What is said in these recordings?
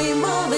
we move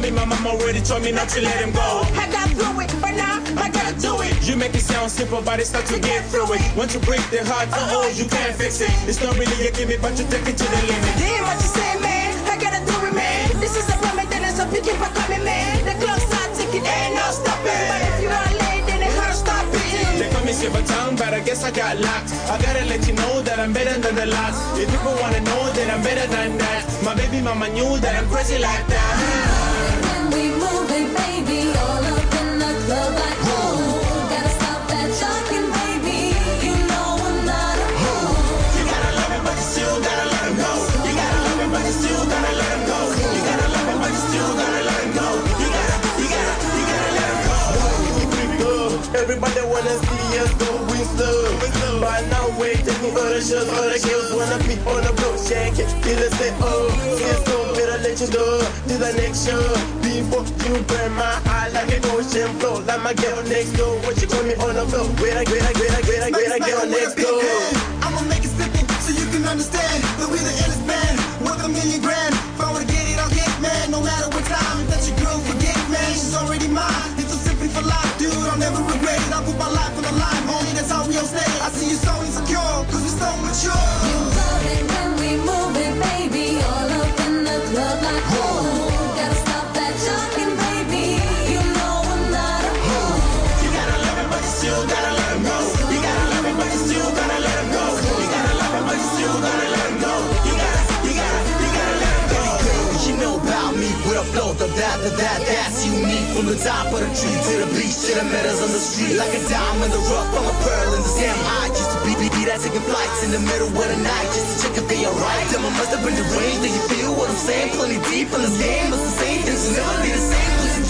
Homie, my mama already told me not to let him go. I got through it, but now I gotta do it. You make it sound simple, but it's not to get through it. Once you break their heart, oh, you can't fix it. It's not really a gimme, but you take it to the limit. Damn what you say, man. I gotta do it, man. This is a moment, then it's a you keep on coming, man. The clock's not ticking, ain't no stopping. But if you're not late, then it hard to stop They call me silver tongue, but I guess I got locked. I gotta let you know that I'm better than the last. If people wanna know that I'm better than that, my baby mama knew that I'm crazy like that. By now, we're taking other shows, other girls wanna be on the block, shake it, feel it, say oh. It's so better let you go to the next show. Before you burn my eye like an ocean flow, like my girl next door. What you call me on the floor? Where I, wait, I, wait, I, wait, I, wait, I, girl next door. I'ma make it simple so you can understand we From the top of the tree to the beach, to the meadows on the street. Like a diamond, the rough, I'm a pearl in the sand. I used to be, be, be that taking flights in the middle of the night, just to check if they alright. Damn, I must have been deranged. Do you feel what I'm saying? Plenty deep in this game, it's the same things will never be the same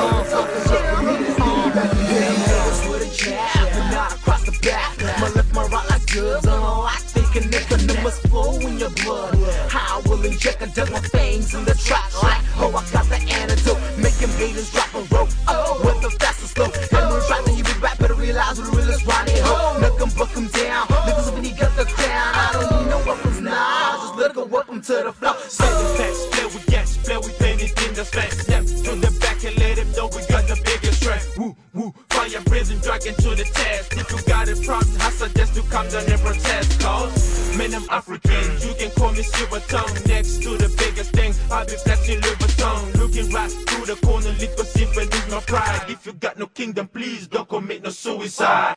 down. with a jab, but not across the back. My left, my right like goods on a lock. Thinking if the numbers flow in your blood. I will inject and dug my fangs in the track like, oh, I got the antidote. Making haters drop a rope. Oh, with the fastest slow. And you be back, better realize who the realest riding ho. Knock 'em, buck 'em down. Niggas when he got the crown. I don't need no weapons now. Just let go welcome to the flow. Say the facts, dragon to the test. If you got a problem, I suggest you come down and protest. Cause, man, I'm African. You can call me silver tongue. Next to the biggest thing, I'll be flashing Louis Looking right through the corner, Lethal Symphony's my pride. If you got no kingdom, please don't commit no suicide.